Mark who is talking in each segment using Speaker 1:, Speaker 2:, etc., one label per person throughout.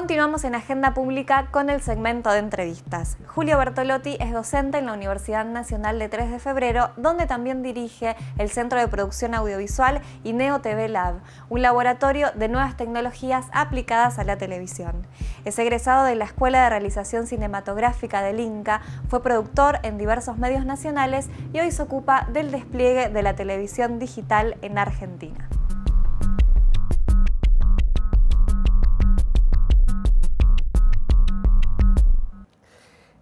Speaker 1: Continuamos en Agenda Pública con el segmento de entrevistas. Julio Bertolotti es docente en la Universidad Nacional de 3 de Febrero, donde también dirige el Centro de Producción Audiovisual y Neo TV Lab, un laboratorio de nuevas tecnologías aplicadas a la televisión. Es egresado de la Escuela de Realización Cinematográfica del INCA, fue productor en diversos medios nacionales y hoy se ocupa del despliegue de la televisión digital en Argentina.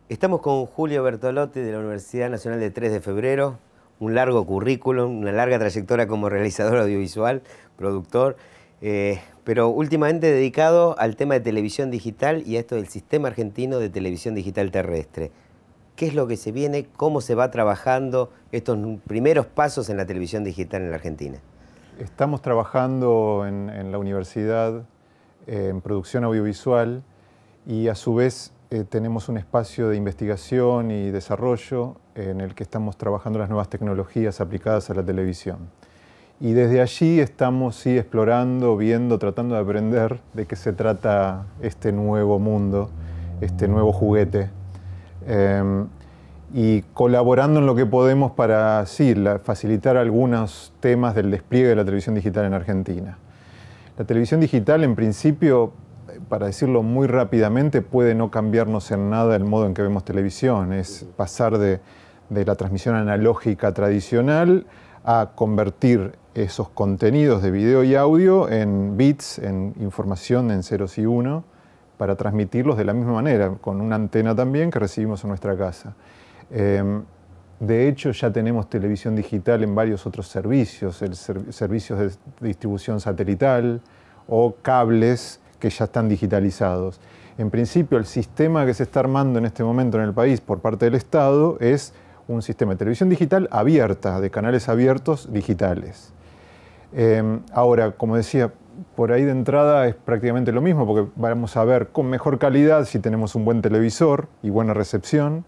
Speaker 2: Estamos con Julio Bertolotti de la Universidad Nacional de 3 de Febrero, un largo currículum, una larga trayectoria como realizador audiovisual, productor, eh, pero últimamente dedicado al tema de televisión digital y a esto del sistema argentino de televisión digital terrestre. ¿Qué es lo que se viene? ¿Cómo se va trabajando estos primeros pasos en la televisión digital en la Argentina?
Speaker 3: Estamos trabajando en, la universidad eh, en producción audiovisual y a su vez eh, tenemos un espacio de investigación y desarrollo en el que estamos trabajando las nuevas tecnologías aplicadas a la televisión. Y desde allí estamos sí explorando, viendo, tratando de aprender de qué se trata este nuevo mundo, este nuevo juguete. Em, y colaborando en lo que podemos para sí, facilitar algunos temas del despliegue de la televisión digital en Argentina. La televisión digital en principio para decirlo muy rápidamente, puede no cambiarnos en nada el modo en que vemos televisión. Es pasar de, la transmisión analógica tradicional a convertir esos contenidos de video y audio en bits, en información en ceros y uno, para transmitirlos de la misma manera, con una antena también que recibimos en nuestra casa. Em, de hecho, ya tenemos televisión digital en varios otros servicios, el servicios de distribución satelital o cables que ya están digitalizados. En principio, el sistema que se está armando en este momento en el país por parte del Estado es un sistema de televisión digital abierta, de canales abiertos digitales. Em, ahora, como decía, por ahí de entrada es prácticamente lo mismo, porque vamos a ver con mejor calidad si tenemos un buen televisor y buena recepción,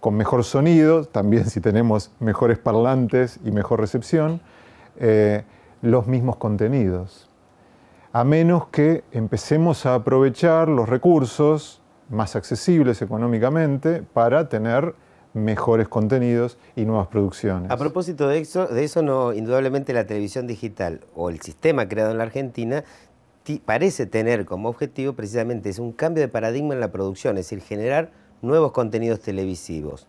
Speaker 3: con mejor sonido, también si tenemos mejores parlantes y mejor recepción, eh, los mismos contenidos a menos que empecemos a aprovechar los recursos más accesibles económicamente para tener mejores contenidos y nuevas producciones.
Speaker 2: A propósito de eso, de eso no, indudablemente la televisión digital o el sistema creado en la Argentina parece tener como objetivo precisamente es un cambio de paradigma en la producción, es decir, generar nuevos contenidos televisivos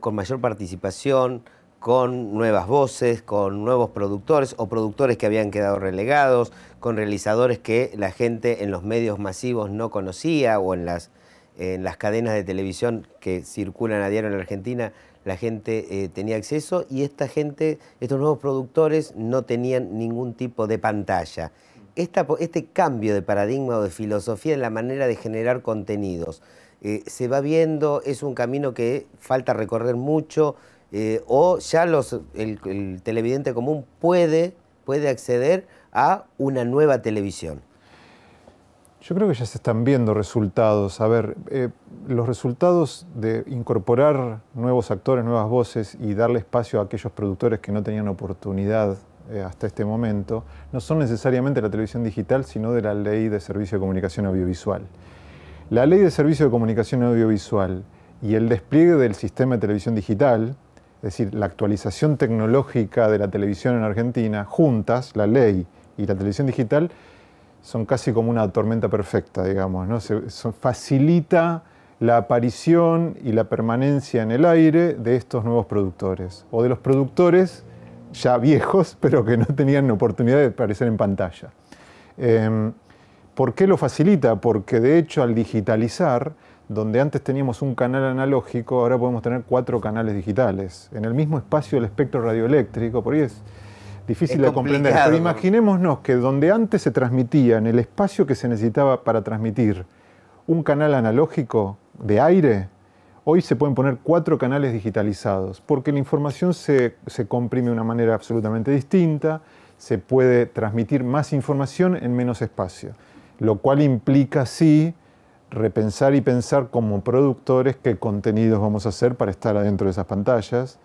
Speaker 2: con mayor participación, con nuevas voces, con nuevos productores o productores que habían quedado relegados, con realizadores que la gente en los medios masivos no conocía o en las, en las cadenas de televisión que circulan a diario en la Argentina la gente eh, tenía acceso y esta gente, estos nuevos productores no tenían ningún tipo de pantalla. este cambio de paradigma o de filosofía en la manera de generar contenidos eh, se va viendo, es un camino que falta recorrer mucho, eh, o ya los, el, televidente común puede, puede acceder a una nueva televisión?
Speaker 3: Yo creo que ya se están viendo resultados. A ver, eh, los resultados de incorporar nuevos actores, nuevas voces y darle espacio a aquellos productores que no tenían oportunidad eh, hasta este momento, no son necesariamente la televisión digital, sino de la ley de servicio de comunicación audiovisual. La ley de servicio de comunicación audiovisual y el despliegue del sistema de televisión digital, es decir, la actualización tecnológica de la televisión en Argentina, juntas, la ley y la televisión digital, son casi como una tormenta perfecta, digamos, facilita la aparición y la permanencia en el aire de estos nuevos productores, o de los productores ya viejos, pero que no tenían oportunidad de aparecer en pantalla. Em, ¿Por qué lo facilita? Porque de hecho al digitalizar, donde antes teníamos un canal analógico, ahora podemos tener cuatro canales digitales. En el mismo espacio del espectro radioeléctrico, por ahí es difícil de comprender. Pero imaginémonos que donde antes se transmitía, en el espacio que se necesitaba para transmitir, un canal analógico de aire, hoy se pueden poner cuatro canales digitalizados, porque la información se, se comprime de una manera absolutamente distinta, se puede transmitir más información en menos espacio, lo cual implica sí repensar y pensar como productores qué contenidos vamos a hacer para estar adentro de esas pantallas,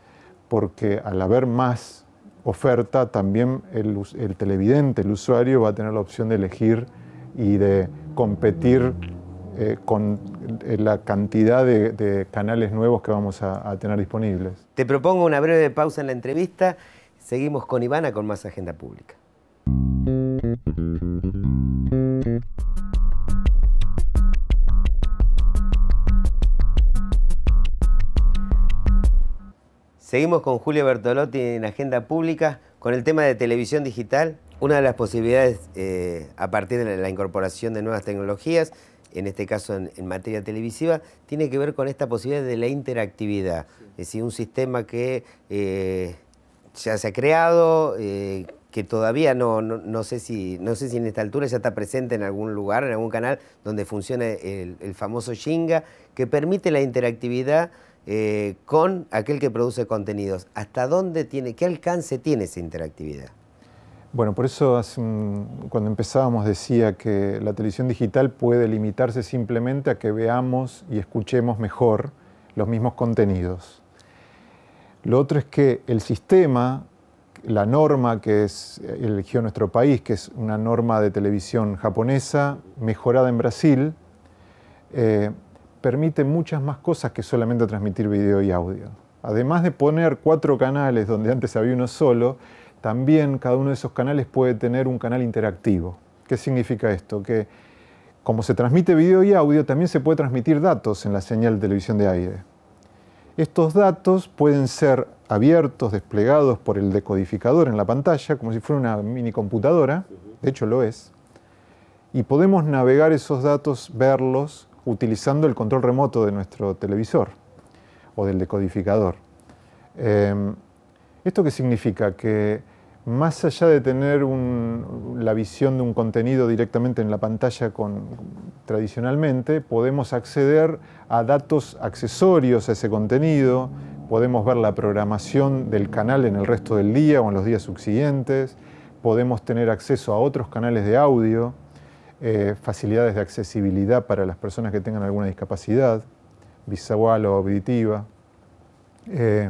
Speaker 3: porque al haber más oferta, también el, televidente, el usuario, va a tener la opción de elegir y de competir eh, con eh, la cantidad de, canales nuevos que vamos a, a tener disponibles.
Speaker 2: Te propongo una breve pausa en la entrevista. Seguimos con Ivana con más agenda pública. Seguimos con Julio Bertolotti en Agenda Pública con el tema de televisión digital. Una de las posibilidades eh, a partir de la incorporación de nuevas tecnologías, en este caso en, materia televisiva, tiene que ver con esta posibilidad de la interactividad. Es decir, un sistema que eh, ya se ha creado, eh, que todavía no, sé si, no sé si en esta altura ya está presente en algún lugar, en algún canal donde funciona el, el famoso Shinga, que permite la interactividad eh, con aquel que produce contenidos. ¿Hasta dónde tiene, qué alcance tiene esa interactividad?
Speaker 3: Bueno, por eso cuando empezábamos decía que la televisión digital puede limitarse simplemente a que veamos y escuchemos mejor los mismos contenidos. Lo otro es que el sistema, la norma que es, eligió nuestro país, que es una norma de televisión japonesa, mejorada en Brasil, eh, permite muchas más cosas que solamente transmitir video y audio. Además de poner cuatro canales donde antes había uno solo, también cada uno de esos canales puede tener un canal interactivo. ¿Qué significa esto? Que como se transmite video y audio, también se puede transmitir datos en la señal de televisión de aire. Estos datos pueden ser abiertos, desplegados por el decodificador en la pantalla, como si fuera una mini computadora, de hecho lo es, y podemos navegar esos datos, verlos utilizando el control remoto de nuestro televisor o del decodificador. Em, ¿Esto qué significa? Que más allá de tener la visión de un contenido directamente en la pantalla tradicionalmente, podemos acceder a datos accesorios a ese contenido, podemos ver la programación del canal en el resto del día o en los días subsiguientes, podemos tener acceso a otros canales de audio, eh, facilidades de accesibilidad para las personas que tengan alguna discapacidad, visual o auditiva. Eh,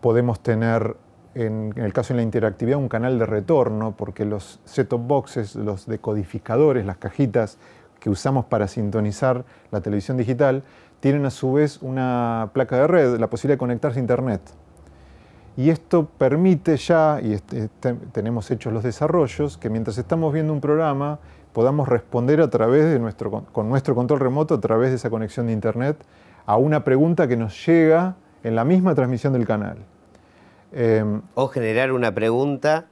Speaker 3: podemos tener, en, el caso de la interactividad, un canal de retorno, porque los set-top boxes, los decodificadores, las cajitas que usamos para sintonizar la televisión digital, tienen a su vez una placa de red, la posibilidad de conectarse a Internet. Y esto permite ya, y este, tenemos hechos los desarrollos, que mientras estamos viendo un programa, podamos responder a través de nuestro, con nuestro control remoto, a través de esa conexión de Internet, a una pregunta que nos llega en la misma transmisión del canal.
Speaker 2: Em, o generar una pregunta,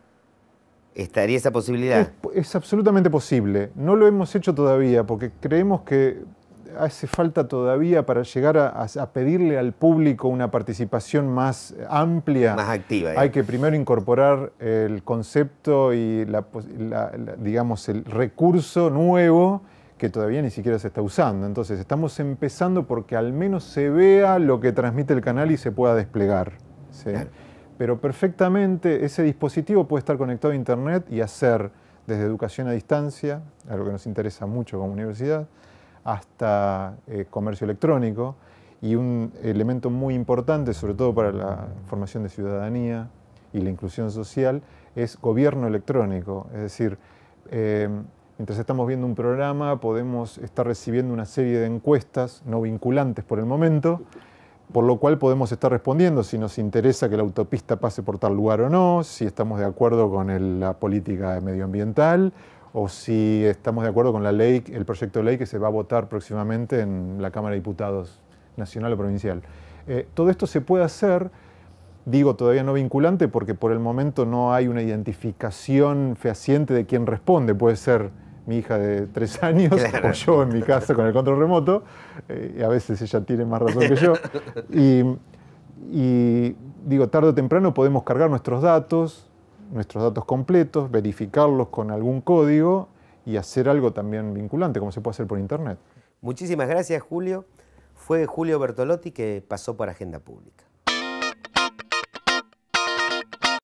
Speaker 2: ¿estaría esa posibilidad?
Speaker 3: es absolutamente posible. No lo hemos hecho todavía porque creemos que hace falta todavía para llegar a, pedirle al público una participación más amplia.
Speaker 2: Más activa.
Speaker 3: Hay que primero incorporar el concepto y digamos, el recurso nuevo que todavía ni siquiera se está usando. Entonces estamos empezando porque al menos se vea lo que transmite el canal y se pueda desplegar. Pero perfectamente ese dispositivo puede estar conectado a Internet y hacer desde educación a distancia, algo que nos interesa mucho como universidad, hasta eh, comercio electrónico y un elemento muy importante, sobre todo para la formación de ciudadanía y la inclusión social, es gobierno electrónico. Es decir, eh, mientras estamos viendo un programa podemos estar recibiendo una serie de encuestas no vinculantes por el momento, por lo cual podemos estar respondiendo si nos interesa que la autopista pase por tal lugar o no, si estamos de acuerdo con la política medioambiental o si estamos de acuerdo con la ley, el proyecto de ley que se va a votar próximamente en la Cámara de Diputados nacional o provincial. Eh, todo esto se puede hacer, digo todavía no vinculante, porque por el momento no hay una identificación fehaciente de quién responde. Puede ser mi hija de tres años o yo en mi casa con el control remoto, eh, y a veces ella tiene más razón que yo. y digo, tarde o temprano podemos cargar nuestros datos, nuestros datos completos, verificarlos con algún código y hacer algo también vinculante, como se puede hacer por Internet.
Speaker 2: Muchísimas gracias, Julio. Fue Julio Bertolotti que pasó por Agenda Pública.